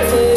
Beautiful.